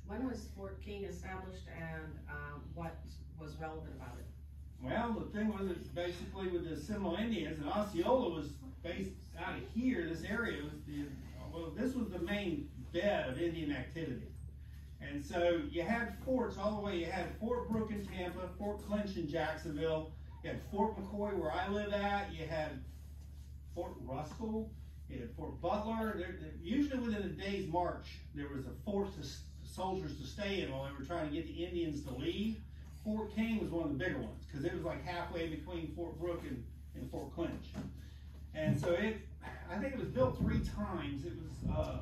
When was Fort King established and, um, what was relevant about it? Well, the thing was, basically with the Seminole Indians, and Osceola was based out of here, this area was the, well, this was the main bed of Indian activity. And so you had forts all the way, you had Fort Brooke in Tampa, Fort Clinch in Jacksonville, you had Fort McCoy where I live at, you had Fort Russell. you had Fort Butler, there, there- usually within a day's march, there was a fort soldiers to stay in while they were trying to get the Indians to leave. Fort King was one of the bigger ones, cause it was like halfway between Fort Brooke and, and Fort Clinch. And so it, I think it was built three times, it was, uh,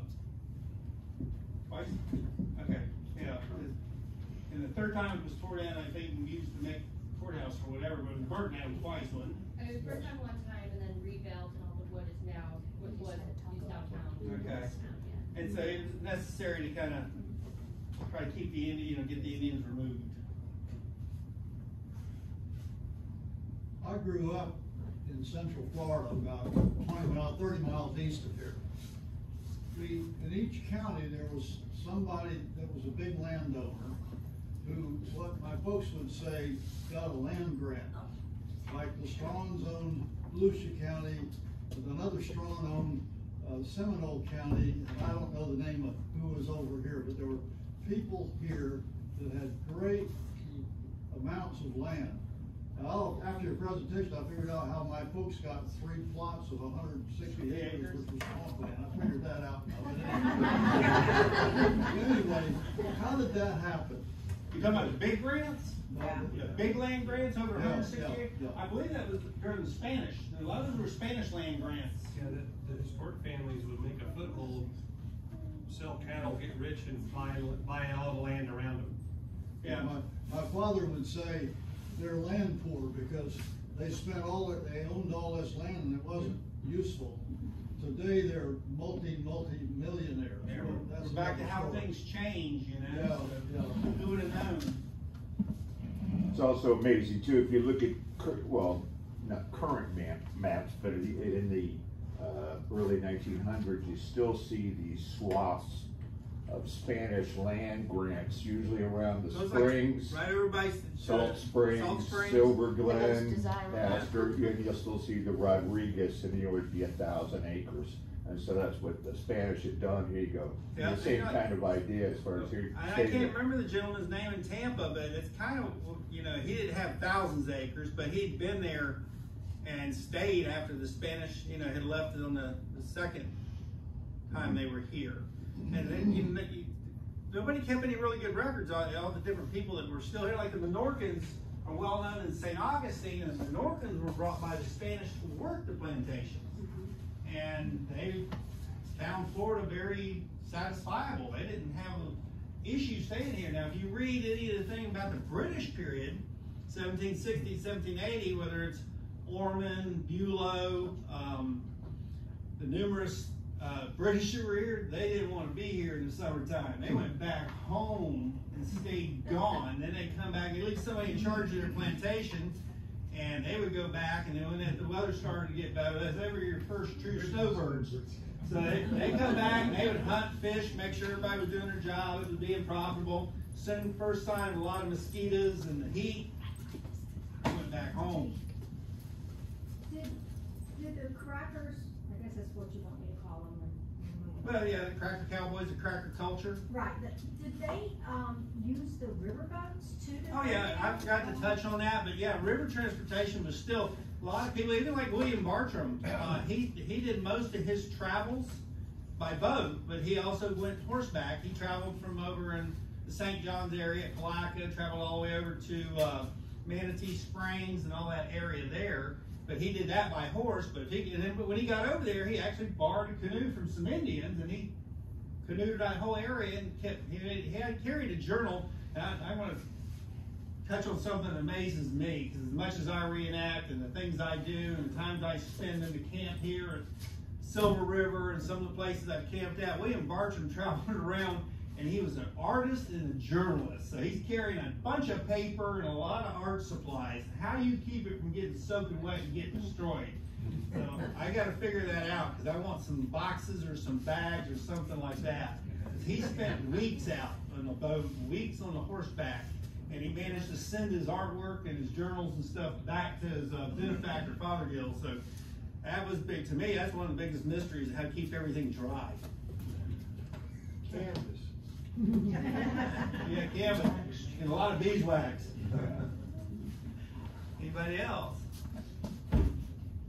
twice, okay, yeah. And the third time it was torn down, I think, and used to make courthouse or whatever, but it was burnt down twice, wasn't It was burnt down one time and then rebuilt and all the wood is now, with wood used downtown. Okay. And so it was necessary to kind of try to keep the Indian, you know, get the Indians removed. I grew up in central Florida, about twenty miles, thirty miles east of here. We, in each county, there was somebody that was a big landowner who, what my folks would say, got a land grant. Like the Strongs owned Volusia County, another Strong owned uh, Seminole County, and I don't know the name of who was over here, but there were people here that had great amounts of land. Now, after your presentation, I figured out how my folks got three plots of hundred and sixty acres, which was swampland, I figured that out. <laughs> Anyway, how did that happen? You talking about the big grants? Yeah. The big land grants over Yeah, hundred and sixty yeah, acres? yeah. I believe that was during the Spanish, a lot of them were Spanish land grants. Yeah, the, the historic families would make a foothold, sell cattle, get rich and buy, buy all the land around them. Yeah. My, my father would say they're land poor because they spent all their, they owned all this land and it wasn't useful. Today, they're multi, multi-millionaires. Yeah, We're that's we're back to how story. things change, you know? yeah. Who would have known? It's also amazing too, if you look at, well, not current map, maps, but in the- in the, Uh, early nineteen hundreds, you still see these swaths of Spanish land grants, usually around the So it's like springs, Right over by. Salt Salt Springs, Springs. Silver Most Glen, desirable. Astor, and you'll still see the Rodriguez, and it would be a thousand acres. And so that's what the Spanish had done, here you go. Yeah, The same you know- kind of idea as far as here. I, I can't remember the gentleman's name in Tampa, but it's kind of, you know, he didn't have thousands of acres, but he'd been there and stayed after the Spanish, you know, had left on the, the second time they were here. And then, you you, nobody kept any really good records on all the different people that were still here, like the Menorcans are well known in St. Augustine, and the Menorcans were brought by the Spanish to work the plantations. And they found Florida very satisfiable. They didn't have an issue staying here. Now, if you read any of the thing about the British period, 1760, 1780, whether it's Ormond, Bulow, um, the numerous uh, British who were here, they didn't want to be here in the summertime. They went back home and stayed gone. Then they'd come back, they'd leave somebody in charge of their plantation, and they would go back, and then when the weather started to get better, they were your first true snowbirds. So they, they come back, and they would hunt, fish, make sure everybody was doing their job, it was being profitable. Soon, first of a lot of mosquitoes and the heat, they went back home. Did, did the crackers, I guess that's what you want me to call them. Well, yeah, the cracker cowboys, the cracker culture. Right, did they, um, use the riverboats too? Oh yeah, I forgot to touch on that, but yeah, river transportation was still, a lot of people, even like William Bartram, uh, <coughs> he, he did most of his travels by boat, but he also went horseback. He traveled from over in the St. John's area, at Palatka, traveled all the way over to, uh, Manatee Springs and all that area there. But he did that by horse, but if he, and then, when he got over there, he actually borrowed a canoe from some Indians and he canoed that whole area and kept, he he had carried a journal. And I, I want to touch on something that amazes me because as much as I reenact and the things I do and the times I spend in the camp here at Silver River and some of the places I've camped at, William Bartram traveled <laughs> around and he was an artist and a journalist. So he's carrying a bunch of paper and a lot of art supplies. How do you keep it from getting soaking wet and getting destroyed? So I got to figure that out because I want some boxes or some bags or something like that. he spent weeks out on the boat, weeks on the horseback, and he managed to send his artwork and his journals and stuff back to his uh, benefactor Fothergill. So that was big to me. That's one of the biggest mysteries: how to keep everything dry. Canvas. Yeah, canvas and a lot of beeswax. <laughs> Anybody else?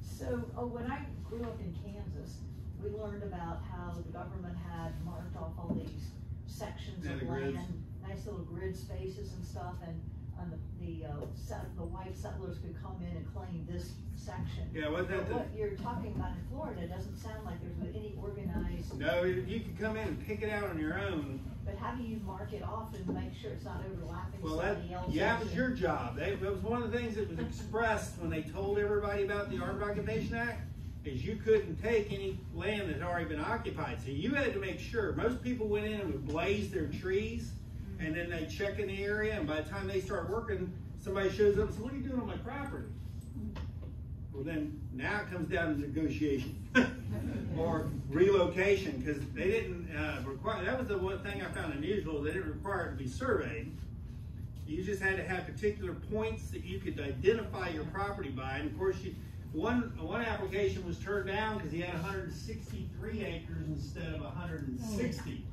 So, oh, when I grew up in Kansas, we learned about how the government had marked off all these sections Yeah, of the grids. land, nice little grid spaces and stuff, and, and the, the, uh, set, the white settlers could come in and claim this section. Yeah, wasn't that the- what you're talking about in Florida doesn't sound like there's any organized, No, you you can come in and pick it out on your own. But how do you mark it off and make sure it's not overlapping Well, that, else's? yeah, it was your job. They, that was one of the things that was expressed when they told everybody about the Armed Occupation Act, is you couldn't take any land that had already been occupied. So you had to make sure, most people went in and would blaze their trees, and then they check in the area, and by the time they start working, somebody shows up and says, what are you doing on my property? Well, then, now it comes down to negotiation. <laughs> or relocation, because they didn't, uh, require, that was the one thing I found unusual, they didn't require it to be surveyed. You just had to have particular points that you could identify your property by, and of course, you, one, one application was turned down because he had hundred and sixty-three acres instead of hundred and sixty.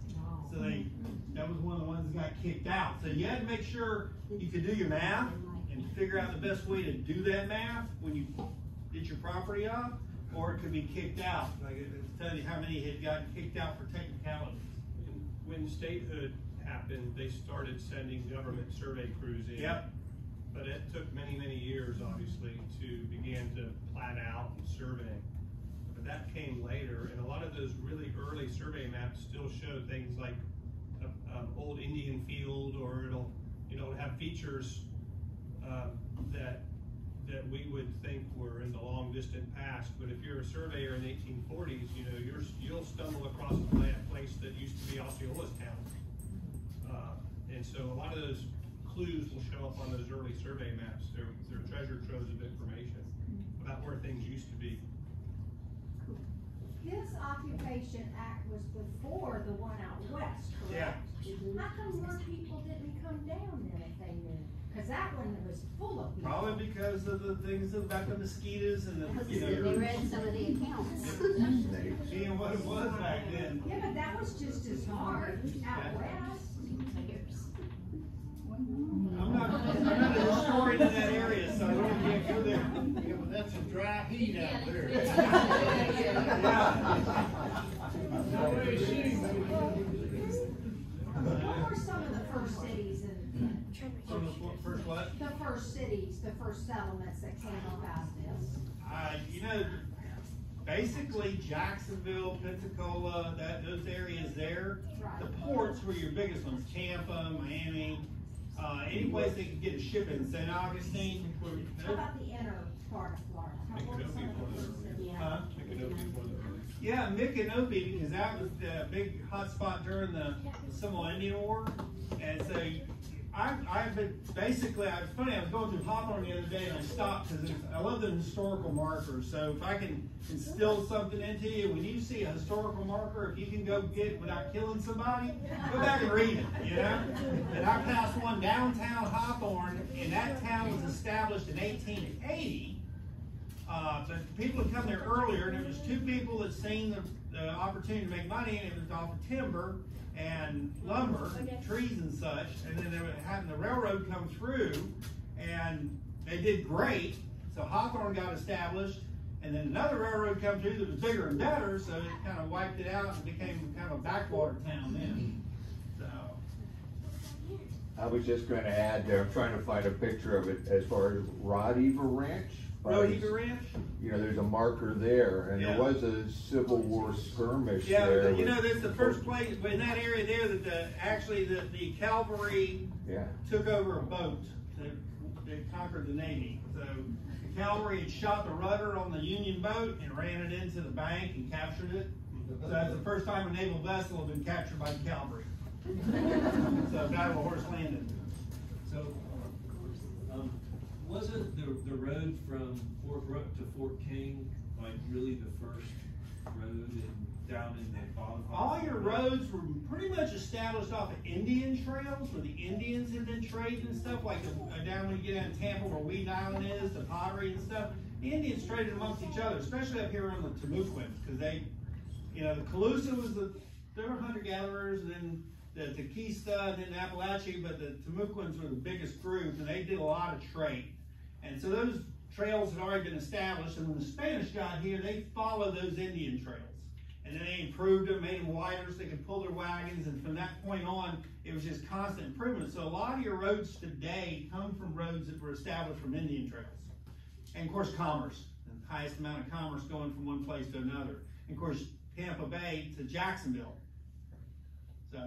So they, that was one of the ones that got kicked out. So you had to make sure you could do your math and figure out the best way to do that math when you get your property up, or it could be kicked out. Like, it it tells you how many had gotten kicked out for technicalities. When statehood happened, they started sending government survey crews in. Yep. But it took many, many years, obviously, to begin to plat out and survey. But that came later, and a lot of those really early survey maps still show things like a, um, old Indian field, or it'll, you know, have features, um, that, that we would think were in the long distant past. But if you're a surveyor in the eighteen forties, you know, you're, you'll stumble across a pla- place that used to be Osceola's town. Uh, And so a lot of those clues will show up on those early survey maps. They're, they're treasure troves of information about where things used to be. This occupation act was before the one out west, correct? Yeah. How come more people didn't come down then if they knew? Cause that one was full of people. Probably because of the things about the mosquitoes and the, you know. They read some of the accounts. <laughs> Seeing what it was back then. Yeah, but that was just as hard out west. I'm not, I'm not a historian in that area, so I don't can't go there. Yeah, but that's a dry heat out there. <laughs> yeah. What were some of the first cities in, Some of the first what? the first cities, the first settlements that came about this? Uh, you know, basically Jacksonville, Pensacola, that, those areas there, the ports were your biggest ones, Tampa, Miami, uh, any place they could get a ship in, St. Augustine. How about the inner part of Florida? How- what some of the first cities? Huh? Micanopy. Yeah, Micanopy, because that was the big hot spot during the Civil Indian War. And so I, I've been, basically, I was funny, I was going through Hawthorne the other day and I stopped because I love the historical markers. So if I can instill something into you, when you see a historical marker, if you can go get it without killing somebody, go back and read it, you know? And I passed one downtown Hawthorne, and that town was established in 1880. Uh, but people had come there earlier, and it was two people that seen the, the opportunity to make money, and it was off of timber and lumber, oh, trees and such, and then they were having the railroad come through, and they did great, so Hawthorne got established, and then another railroad come through that was bigger and better, so it kind of wiped it out and became kind of a backwater town then, so. I was just gonna add there, I'm trying to find a picture of it as far as Rodeheaver Ranch. Rohit Ranch? You know, there's a marker there, and Yeah. there was a Civil War skirmish Yeah, there. but you know, that's the first place, in that area there, that the, actually, the, the cavalry Yeah, took over a boat that, that conquered the Navy. So the cavalry had shot the rudder on the Union boat and ran it into the bank and captured it. So that's the first time a naval vessel had been captured by the cavalry. <laughs> So Battle of Horse Landing. So, wasn't the, the road from Fort Brooke to Fort King, like really the first road in, down in the bottom? All your roads were pretty much established off of Indian trails where the Indians had been trading and stuff, like uh, down when you get down to Tampa where Weedon Island is, the pottery and stuff. The Indians traded amongst each other, especially up here on the Timucuans, because they, you know, the Calusa was the, they were hunter gatherers, and then the Tequesta, and then Appalachia, but the Timucuans were the biggest group, and they did a lot of trade. And so those trails had already been established, and when the Spanish got here, they followed those Indian trails. And then they improved them, made them wider so they could pull their wagons, and from that point on, it was just constant improvement. So a lot of your roads today come from roads that were established from Indian trails. And of course, commerce, the highest amount of commerce going from one place to another. And of course, Tampa Bay to Jacksonville. So,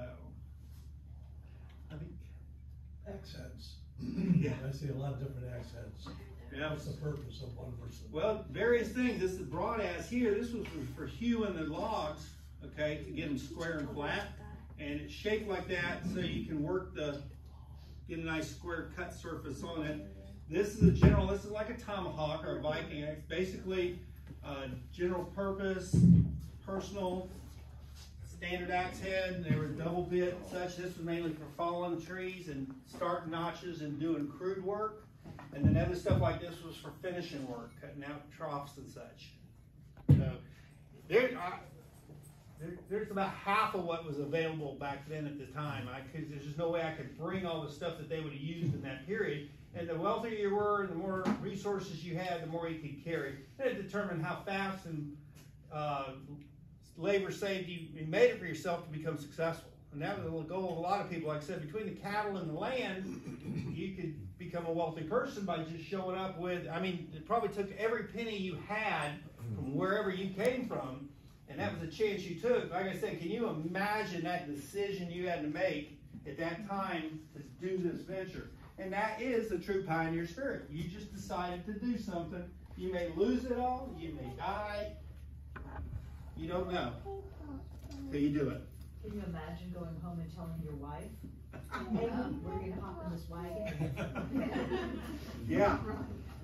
I think, accents. Yeah. I see a lot of different accents. Yeah. What's the purpose of one versus? Well, various things. This is broad as here. This was for, hewing the logs, okay, to get them square and flat. And it's shaped like that so you can work the, get a nice square cut surface on it. This is a general, this is like a tomahawk or a Viking. It's basically uh, general purpose, personal, standard axe head. They were double bit such. This was mainly for falling trees and starting notches and doing crude work. And then other stuff like this was for finishing work, cutting out troughs and such. So there, I, there, there's about half of what was available back then at the time. I could, there's just no way I could bring all the stuff that they would have used in that period. And the wealthier you were, and the more resources you had, the more you could carry. And it determined how fast and uh, labor saved you, you made it for yourself to become successful. And that was the goal of a lot of people. Like I said, between the cattle and the land, you could become a wealthy person by just showing up with, I mean, it probably took every penny you had from wherever you came from, and that was a chance you took. Like I said, can you imagine that decision you had to make at that time to do this venture? And that is the true pioneer spirit. You just decided to do something. You may lose it all, you may die, you don't know. So you do it. Can you imagine going home and telling your wife, hey, we're gonna hop in this wagon? <laughs> Yeah.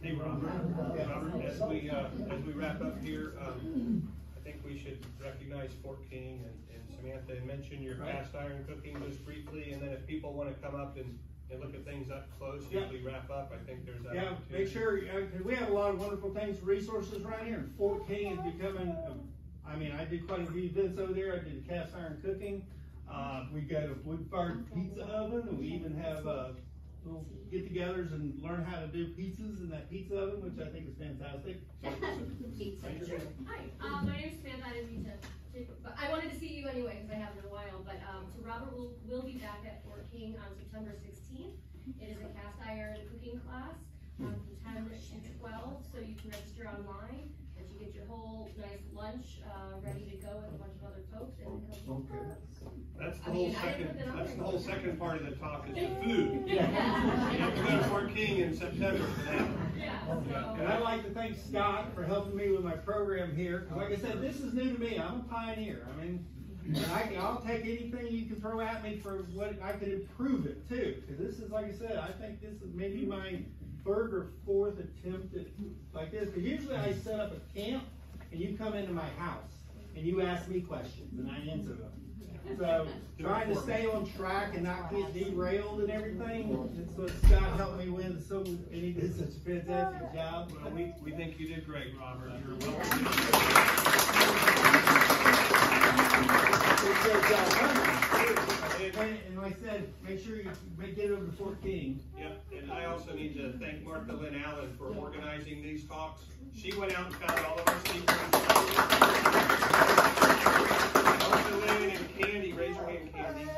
Hey, Robert, Robert, as we, uh, as we wrap up here, um, I think we should recognize Fort King and, and Samantha and mention your Right. cast iron cooking just briefly, and then if people wanna come up and, and look at things up close, Yeah. as we wrap up, I think there's that Yeah, make sure, uh 'cause we have a lot of wonderful things, resources right here, Fort King is becoming, uh, I mean, I did quite a few events over there, I did cast iron cooking. Uh, we got a wood fired pizza oven, and we even have, uh, little get-togethers and learn how to do pizzas in that pizza oven, which I think is fantastic. <laughs> Hi, um, my name's Samantha, I didn't mean to, to- but I wanted to see you anyway, because I haven't in a while, but, um, so Robert will, will be back at Fort King on September sixteenth. It is a cast iron cooking class, um, from ten to twelve, so you can register online, get your whole nice lunch, uh, ready to go with a bunch of other folks, and he'll That's the I whole mean, I didn't second, put that on that's there. the whole second part of the talk is the <laughs> food. You Yeah. have to go to Fort King in September for that. Yeah, And I'd like to thank Scott for helping me with my program here, 'cause like I said, this is new to me, I'm a pioneer, I mean, I can, I'll take anything you can throw at me for what, I can improve it too, cause this is, like I said, I think this is maybe my third or fourth attempt at, like this, cause usually I set up a camp, and you come into my house, and you ask me questions, and I answer them. So, trying to stay on track and not get derailed and everything, that's what Scott helped me with, so, and he did such a fantastic job. Well, we, we think you did great, Robert. You're welcome. And, and like I said, make sure you make- get over to Fort King. Yep, and I also need to thank Martha Lynne Allen for organizing these talks. She went out and found all of our speakers. Martha Lynne and Candy, raise your hand, Candy.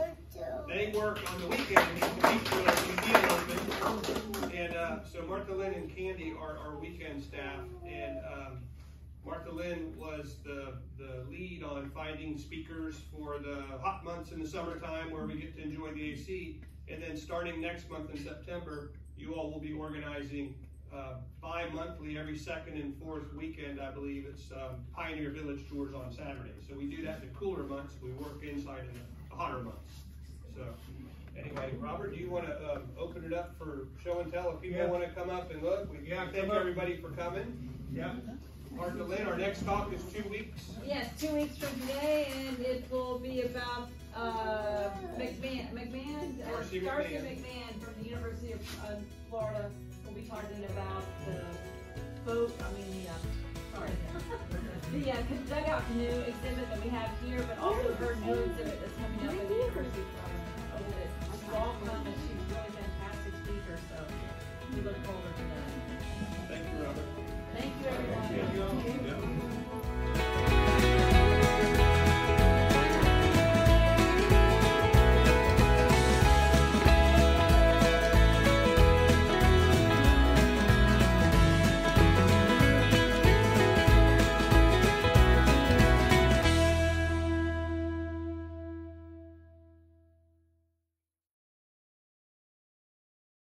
They work on the weekend keep the museum open. And, uh, so Martha Lynne and Candy are our weekend staff, and, um, Martha Lynne was the, the lead on finding speakers for the hot months in the summertime where we get to enjoy the AC. And then starting next month in September, you all will be organizing, uh, bi-monthly, every second and fourth weekend, I believe, it's, um, Pioneer Village tours on Saturday. So we do that in the cooler months, we work inside in the hotter months. So, anyway, Robert, do you wanna, um, open it up for show and tell? If people Yeah. wanna come up and look, we Yeah, thank everybody for coming. Yeah. Martha Lynne, our next talk is two weeks. Yes, two weeks from today, and it will be about, uh, MacMahon, MacMahon, uh, Darcy MacMahon. MacMahon from the University of uh, Florida will be talking about the boat, I mean, the, uh, sorry, the uh, dugout canoe exhibit that we have here, but also oh, her new exhibit that's coming up at the University of Florida. Oh, it's all fun and she's really fantastic speaker, so we look forward to that. Thank you, Robert. Thank you, everyone. Thank you.